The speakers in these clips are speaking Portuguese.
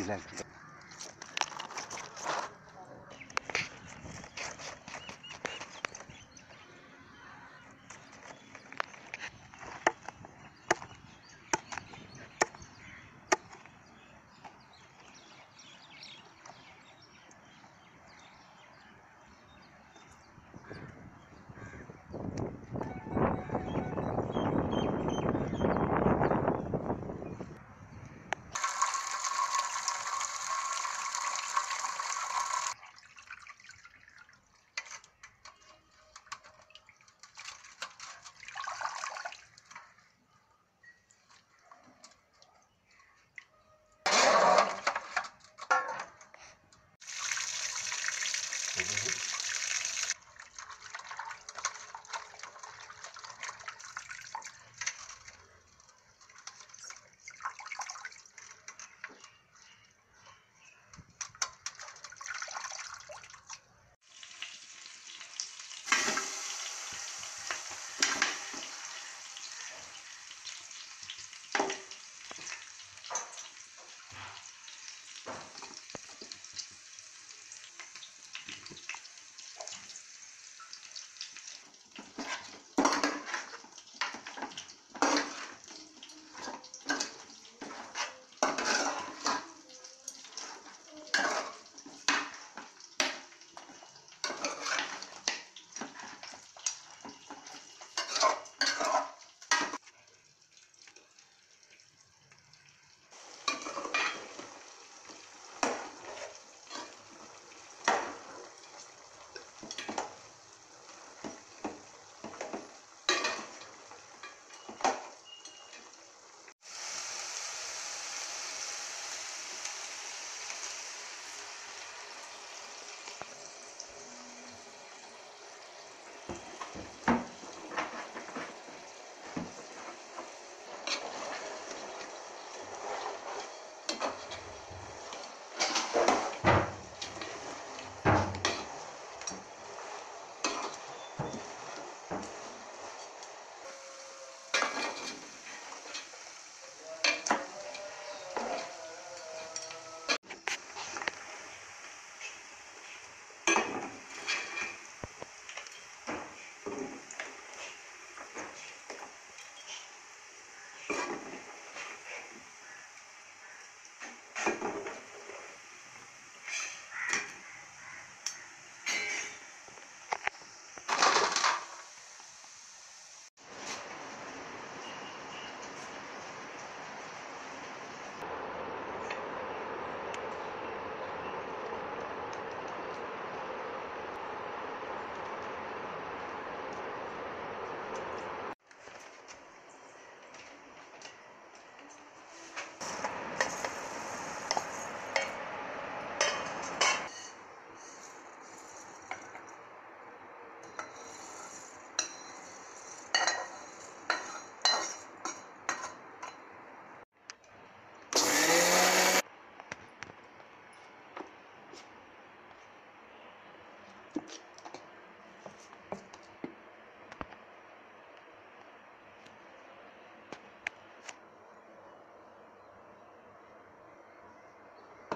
Exato.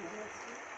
Obrigado.